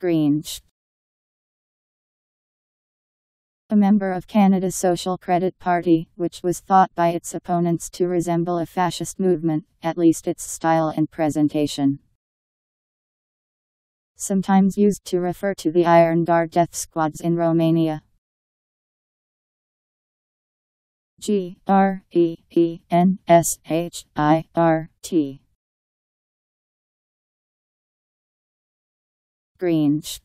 Greenshirt. A member of Canada's Social Credit Party, which was thought by its opponents to resemble a fascist movement, at least its style and presentation. Sometimes used to refer to the Iron Guard death squads in Romania. G R E E N S H I R T Greenshirt